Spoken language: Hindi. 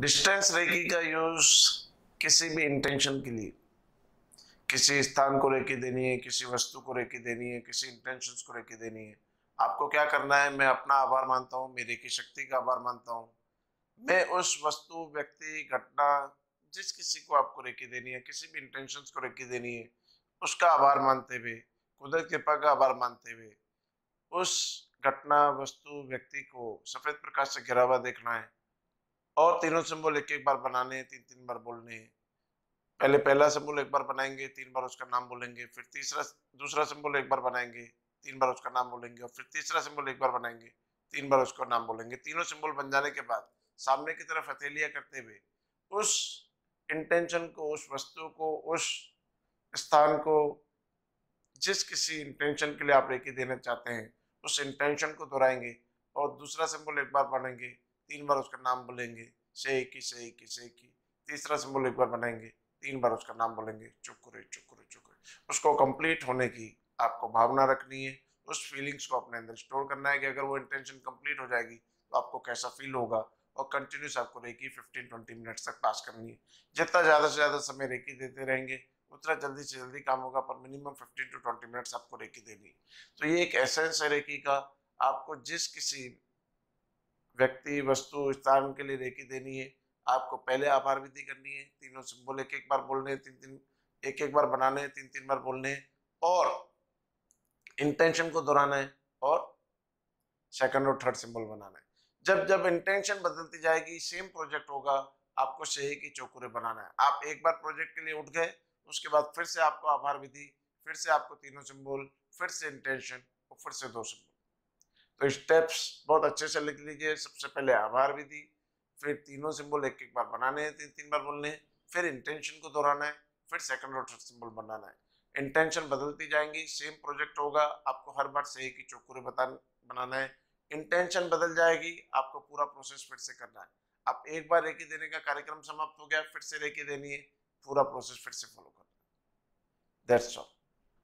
डिस्टेंस रेकी का यूज़ किसी भी इंटेंशन के लिए, किसी स्थान को रेकी देनी है, किसी वस्तु को रेकी देनी है, किसी इंटेंशन को रेकी देनी है। आपको क्या करना है? मैं अपना आभार मानता हूँ, मेरे की शक्ति का आभार मानता हूँ। मैं उस वस्तु, व्यक्ति, घटना जिस किसी को आपको रेकी देनी है, किसी भी इंटेंशन को रेकी देनी है, उसका आभार मानते हुए, कुदरत कृपा का आभार मानते हुए, उस घटना, वस्तु, व्यक्ति को सफ़ेद प्रकाश से घिरा हुआ देखना है। और तीनों सिंबल एक एक बार बनाने हैं तीन तीन बार बोलने। हैं पहले पहला सिंबल एक बार बनाएँगे, तीन बार उसका नाम बोलेंगे, फिर तीसरा दूसरा सिंबल एक बार बनाएँगे, तीन बार उसका नाम बोलेंगे और फिर तीसरा सिंबल एक बार बनाएँगे, तीन बार उसका नाम बोलेंगे। तीनों सिंबल बन जाने के बाद सामने की तरफ़ हथेलियाँ करते हुए उस इंटेंशन को, उस वस्तु को, उस स्थान को, जिस किसी इंटेंशन के लिए आप रेकी देना चाहते हैं, उस इंटेंशन को दोहराएँगे और दूसरा सिंबल एक बार बनेंगे तीन बार उसका नाम बोलेंगे की से की तीसरा सिंबल एक बार बनाएँगे, तीन बार उसका नाम बोलेंगे, चुकुरे चुकुरे चुकुरे। उसको कंप्लीट होने की आपको भावना रखनी है, उस फीलिंग्स को अपने अंदर स्टोर करना है कि अगर वो इंटेंशन कंप्लीट हो जाएगी तो आपको कैसा फील होगा? और कंटिन्यूस आपको रेकी फिफ्टीन ट्वेंटी मिनट्स तक पास करनी है। जितना ज़्यादा से ज़्यादा समय रेकी देते रहेंगे, उतना जल्दी से जल्दी काम होगा, पर minimum fifteen to twenty minutes आपको रेकी देनी है। तो ये एक एसेंस है रेकी का। आपको जिस किसी व्यक्ति वस्तु स्थान के लिए रेखी देनी है, आपको पहले आभार विधि करनी है, तीनों सिंबल एक एक बार बोलने, तीन तीन, एक एक बार बनाने, तीन तीन बार बोलने और इंटेंशन को दोहराना है और सेकंड और थर्ड सिंबल बनाना है। जब जब इंटेंशन बदलती जाएगी सेम प्रोजेक्ट होगा, आपको सही की चौकुरे बनाना है। आप एक बार प्रोजेक्ट के लिए उठ गए, उसके बाद फिर से आपको आभार विधि, फिर से आपको तीनों सिंबल फिर से इंटेंशन और फिर से दो सिंबल तो स्टेप्स बहुत अच्छे से लिख लीजिए सबसे पहले आभार विधि फिर तीनों सिंबल एक एक बार बनाने हैं तीन तीन बार बोलने हैं फिर इंटेंशन को दोहराना है फिर सेकंड और सिंबल बनाना है इंटेंशन बदलती जाएँगी सेम प्रोजेक्ट होगा आपको हर बार सही की चौकुरे बता बनाना है इंटेंशन बदल जाएगी आपको पूरा प्रोसेस फिर से करना है आप एक बार रेकी देने का कार्यक्रम समाप्त हो गया फिर से रेकी देनी है पूरा प्रोसेस फिर से फॉलो करना है दैट्स ऑल